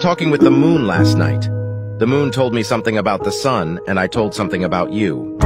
talking with the moon last night. The moon told me something about the sun, and I told something about you.